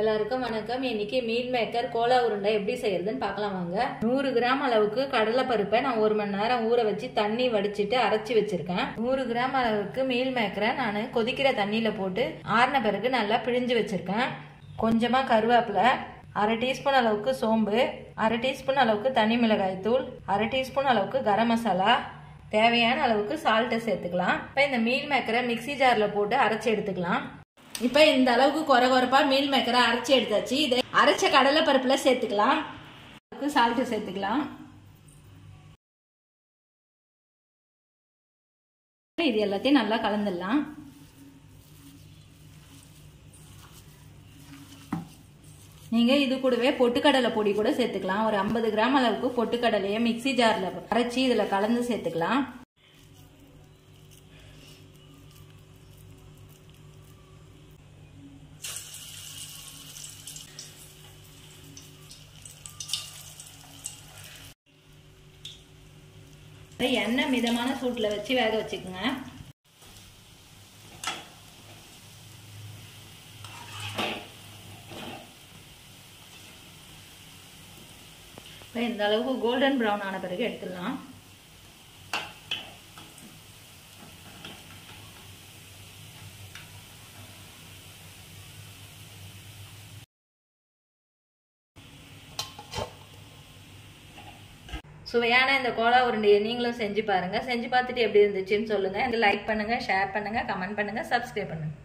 எல்லாருக்கும் வணக்கம். இன்னைக்கு மீன் மேக்கர் கோலா உருண்டை எப்படி செய்யறதுன்னு பார்க்கலாம் வாங்க. நூறு கிராம் அளவுக்கு கடலை பருப்பை நான் ஒரு மணி நேரம் ஊற வச்சு தண்ணி வடிச்சிட்டு அரைச்சி வச்சிருக்கேன். நூறு கிராம் அளவுக்கு மீல் மேக்கரை நான் கொதிக்கிற தண்ணியில போட்டு ஆறின பிறகு நல்லா பிழிஞ்சு வச்சிருக்கேன். கொஞ்சமா கருவேப்பிலை அரை டீஸ்பூன் அளவுக்கு சோம்பு அரை டீஸ்பூன் அளவுக்கு தனி மிளகாய் தூள் அரை டீஸ்பூன் அளவுக்கு கரம் மசாலா தேவையான அளவுக்கு சால்ட்டை சேர்த்துக்கலாம். இப்போ இந்த மீல் மேக்கரை மிக்ஸி ஜாரில் போட்டு அரைச்சி எடுத்துக்கலாம். இப்போ இந்த அளவுக்கு குறை குறைப்பா மீல் மேக்கரை அரைச்சி எடுத்தாச்சு. இதை அரைச்ச கடலை பருப்புல சேர்த்துக்கலாம். சால்ட்டு சேர்த்துக்கலாம். இது எல்லாத்தையும் நல்லா கலந்துடலாம். நீங்க இது கூடவே பொட்டுக்கடலை பொடி கூட சேர்த்துக்கலாம். ஒரு ஐம்பது கிராம் அளவுக்கு பொட்டுக்கடலையை மிக்ஸி ஜார்ல அரைச்சி இதுல கலந்து சேர்த்துக்கலாம். எண்ணெய் மிதமான சூட்டில் வச்சு வேக வச்சுக்கோங்க. இப்போ இந்த அளவுக்கு கோல்டன் ப்ரௌன் ஆன பிறகு எடுத்துடலாம். சுவையான இந்த கோலா உருண்டையை நீங்களும் செஞ்சு பாருங்கள் செஞ்சு பார்த்துட்டு எப்படி இருந்துச்சுன்னு சொல்லுங்கள் இந்த லைக் பண்ணுங்கள் ஷேர் பண்ணுங்கள் கமெண்ட் பண்ணுங்கள் சப்ஸ்கிரைப் பண்ணுங்கள்